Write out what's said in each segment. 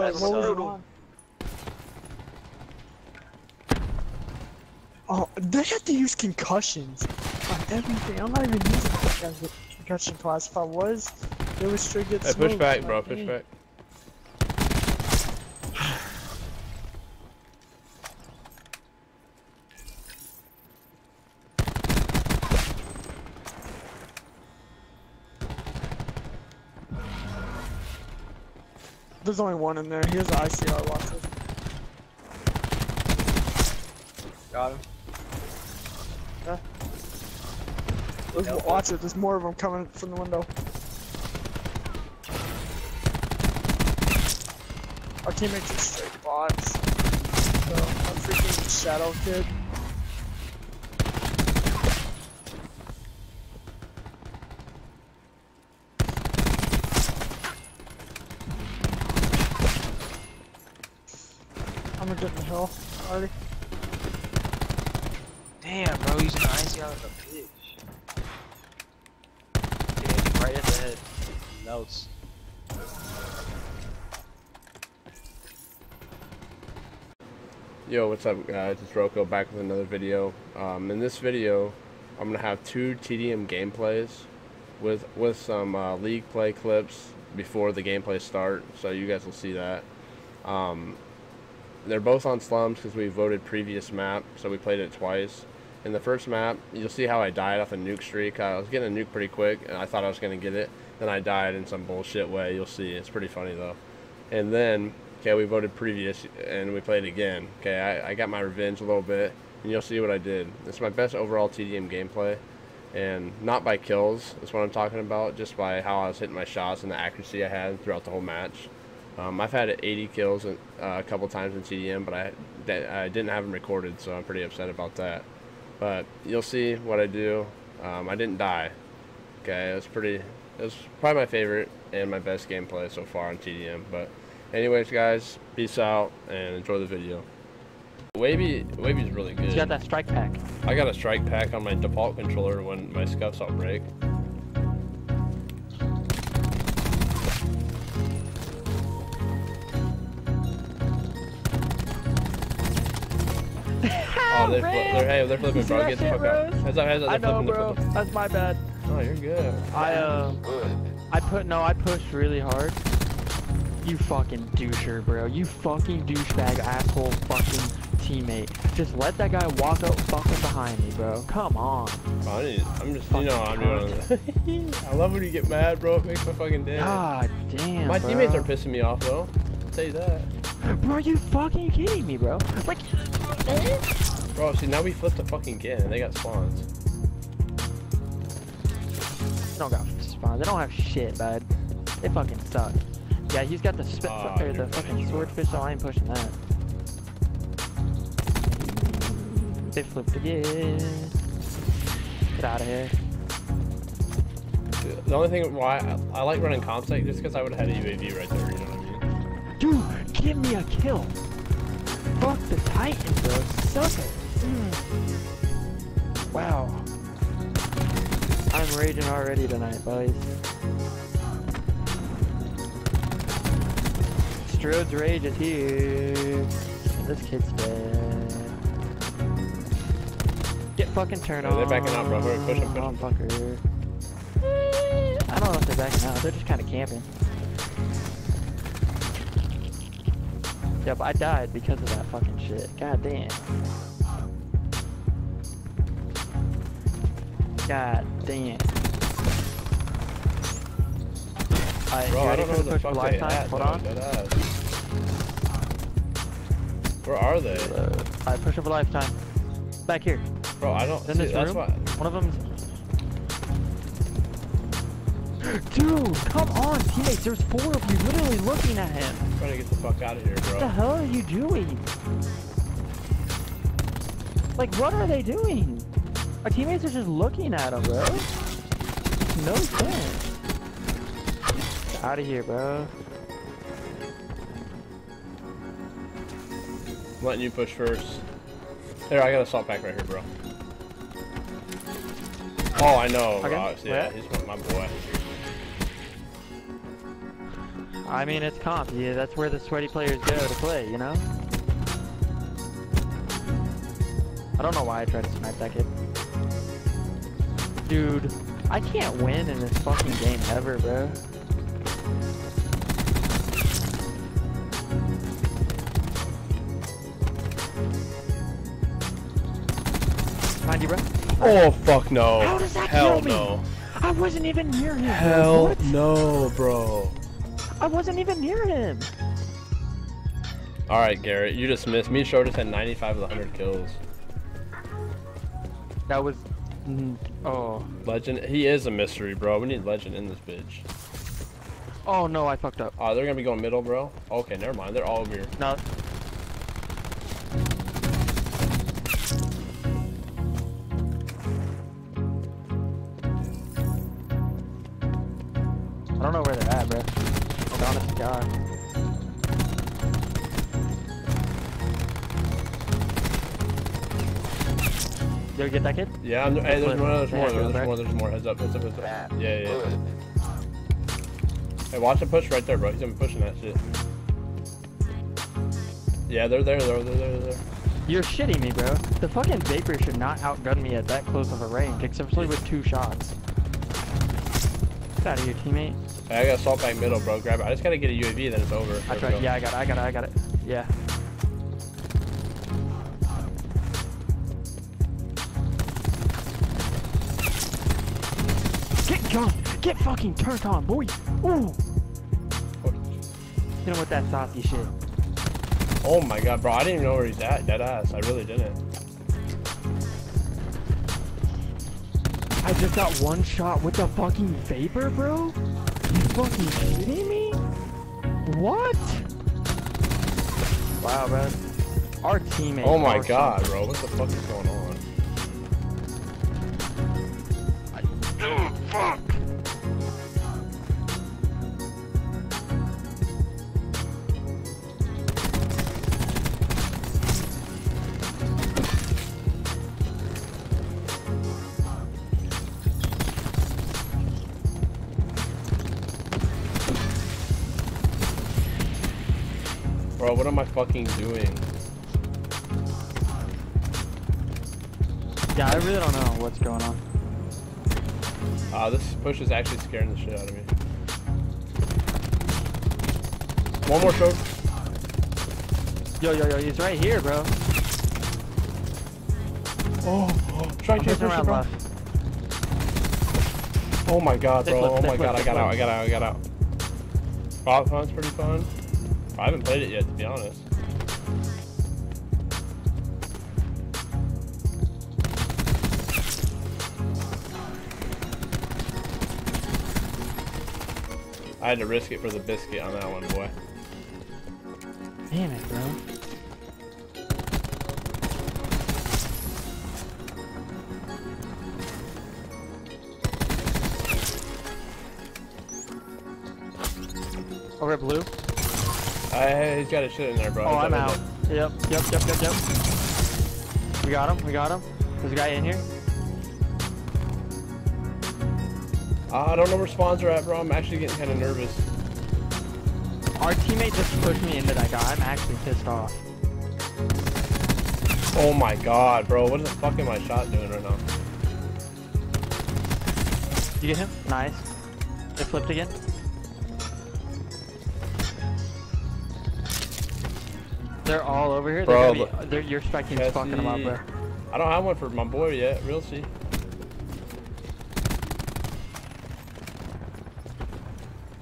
What, That's what was so- it on? Oh, they had to use concussions on everything. I'm not even using that as a concussion class. If I was, it was straight get Hey, push back, Like, bro. Push back. There's only one in there. He has an ICR. Watch it. Got him. There's, Yep. Watch it. There's more of them coming from the window. Our teammates are straight bots. So, I'm freaking Shadow Kid. I'm gonna get in the hill already. Damn, bro, he's an icy out of a bitch. He right in the head. Melts. Yo, what's up guys? It's Roko back with another video. Um, in this video, I'm gonna have two TDM gameplays with with some uh, league play clips before the gameplay start, so you guys will see that. Um, they're both on slums because we voted previous map, so we played it twice. In the first map, you'll see how I died off a nuke streak. I was getting a nuke pretty quick, and I thought I was gonna get it. Then I died in some bullshit way. You'll see. It's pretty funny though. And then, okay, we voted previous, and we played again. Okay, I, I got my revenge a little bit, and you'll see what I did. It's my best overall TDM gameplay, and not by kills. That's what I'm talking about. Just by how I was hitting my shots and the accuracy I had throughout the whole match. Um, I've had 80 kills in, uh, a couple times in TDM, but I, that- I didn't have them recorded, so I'm pretty upset about that. But you'll see what I do. Um, I didn't die. Okay, it was pretty. It was probably my favorite and my best gameplay so far on TDM. But, anyways, guys, peace out and enjoy the video. Wavy, Wavy's really good. He's got that strike pack. I got a strike pack on my default controller when my scuffs all break. Oh, they're, they're, hey, they're flipping, bro. Get the fuck out. Heads up, heads up, I know, bro. That's my bad. Oh, you're good. I uh, I put no, I pushed really hard. You fucking doucher, bro. You fucking douchebag, asshole, fucking teammate. Just let that guy walk up fucking behind me, bro. Come on. I I'm just, you know, I'm doing I love when you get mad, bro. It makes my fucking day. God damn. my bro. teammates are pissing me off, though. I'll tell you that. Bro, are you fucking kidding me, bro? Like, Bro, see, now we flipped the fucking again, and they got spawns. they don't got spawns. They don't have shit, bud. They fucking suck. Yeah, he's got the spit Ah, or the fucking swordfish, so I ain't pushing that. They flipped again. Get out of here. The only thing why I, I like running comp site just because I would have had a UAV right there, you know what I mean? Dude, give me a kill. Fuck the Titan, bro. Suck it. Mm. Wow. I'm raging already tonight, boys. Strode's rage is here. This kid's dead. Get fucking turned Yeah, on. they're backing out, bro. Push 'em, push 'em. Fucker. Eh, I don't know if they're backing out. They're just kind of camping. But I died because of that fucking shit. God damn. God damn. Alright, Bro, you I ready don't know for where the fuck they at, Hold on. Where are they? Uh, Alright, push for lifetime. Back here. Bro, I don't In see, this that's room? why. One of them's. Dude, come on, teammates. There's four of you literally looking at him. I'm trying to get the fuck out of here, bro. What the hell are you doing? Like, what are they doing? Our teammates are just looking at him, bro. No sense. Out of here, bro. I'm letting you push first. Here, I got assault pack right here, bro. Oh, I know, Okay, Ross. Yeah, where? he's my, my boy. I mean, it's comp. Yeah, that's where the sweaty players go to play, you know? I don't know why I tried to snipe that kid. Dude, I can't win in this fucking game ever, bro. Find you, bro. Oh fuck no. How does that Hell kill me? no. I wasn't even near him. Hell no, bro. I wasn't even near him. All right, Garrett, you just missed. Me and Shortus had 95 of the 100 kills. That was. mm, Oh. Legend, he is a mystery, bro. We need Legend in this bitch. Oh no, I fucked up. Oh, they're gonna be going middle, bro. Okay, never mind. They're all over here. No. Yo, get that kid? Yeah, I'm, hey, there's more, there's Yeah, more, go there's more, there's more. Heads up, heads up, heads up. Yeah, yeah, yeah. Hey, watch the push right there, bro. He's gonna be pushing that shit. Yeah, they're there, they're there, they're there. You're shitting me, bro. The fucking Vapor should not outgun me at that close of a range, especially with two shots. Get out of here, teammate. Hey, I got assault pack middle, bro. Grab it. I just gotta get a UAV, then it's over. I There we tried. Yeah, I got it. I got it. I got it. Yeah. Get fucking turned on, boy. Ooh. Hit him with that saucy shit. Oh my god, bro. I didn't even know where he's at. Dead ass. I really didn't. I just got one shot with the fucking vapor, bro. You fucking kidding me? What? Wow, bro. Our teammate. Oh my god, bro. What the fuck is going on? Ugh, fuck. Bro, what am I fucking doing? Yeah, I really don't know what's going on. Ah, this push is actually scaring the shit out of me. One more shot. Yo, yo, yo, he's right here, bro. Oh, oh try to push it, around bro. left. Oh my god, bro. flip, Oh my god, I got out, I got out, I got out. Prop Hunt's pretty fun. I haven't played it yet, to be honest. I had to risk it for the biscuit on that one, boy. Damn it, bro. Oh, Over at blue. I, he's got his shit in there, bro. Oh, I'm out. Yep, yep, yep, yep, yep. We got him, we got him. There's a guy in here. Ah, I don't know where spawns are at, bro. I'm actually getting kind of nervous. Our teammate just pushed me into that guy. I'm actually pissed off. Oh my god, bro. What the fuck am my shot doing right now? You get him? Nice. It flipped again. They're all over here. Bro, They're gonna be, uh, they're, you're expecting fucking them up, bro. I don't have one for my boy yet. We'll see.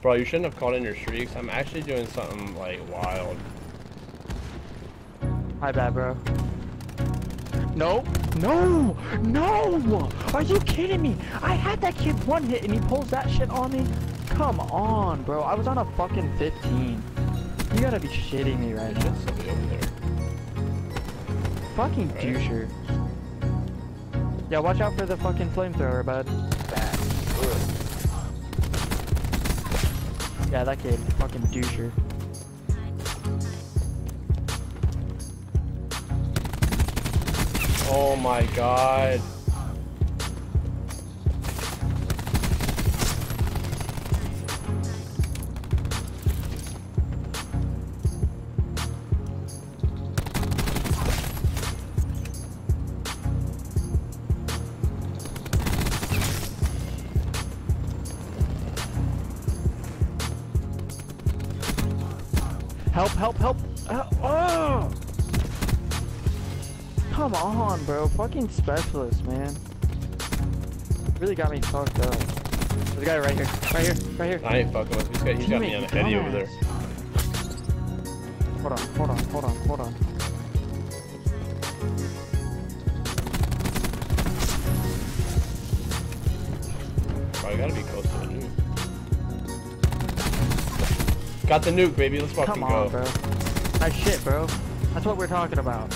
Bro, you shouldn't have called in your streaks. I'm actually doing something like wild. Hi, bad bro. No, no, no! Are you kidding me? I had that kid one hit and he pulls that shit on me. Come on, bro. I was on a fucking 15. You gotta be shitting me right now. There's somebody over there. Fucking doucher. Yeah, watch out for the fucking flamethrower, bud. Yeah, that kid, fucking doucher. Oh my god. Help, help, help. Uh, oh! Come on, bro. Fucking specialist, man. Really got me fucked up. There's a guy right here. Right here. Right here. I ain't fucking with him. He's got, he's got me on a heady over there. Hold on, hold on, hold on, hold on. Got the nuke, baby. Let's fucking Come go. on, bro. Nice shit, bro. That's what we're talking about.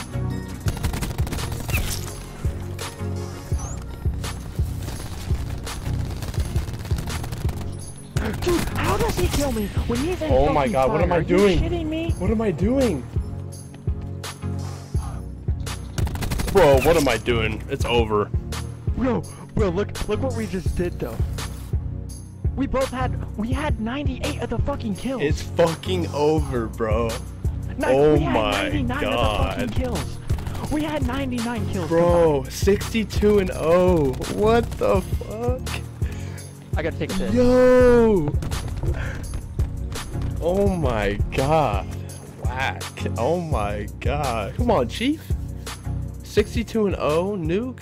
Dude, how does he kill me when he's in Oh my God, what am? I Are you doing? shitting me? What am I doing? Bro, what am I doing? It's over. Bro, bro, look, look what we just did though. We both had, we had 98 of the fucking kills. It's fucking over, bro. Ni- oh we had my 99 God. Of the fucking kills. We had 99 kills. Bro, 62 and 0. What the fuck? I gotta take a piss. Yo! Oh my god. Whack. Oh my god. Come on, Chief. 62 and 0, nuke?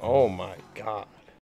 Oh my god.